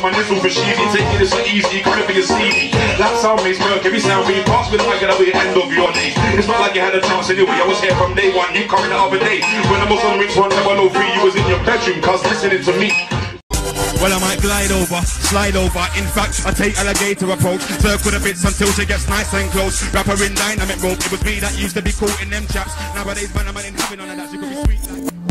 My super cheesy. Taking it so easy, gripping your CD. That sound makes work. Every sound being passed with like at the end of your day. It's not like you had a chance anyway. I was here from day one. You coming the other day. When I was on the Rinse 103, you was in your bedroom, cuz listening to me. Well, I might glide over, slide over. In fact, I take alligator approach. Circle the bits until she gets nice and close. Wrap her in dynamic rope. It was me that used to be caught in them chaps. Nowadays, man, I'm in heaven on that. She could be sweet like.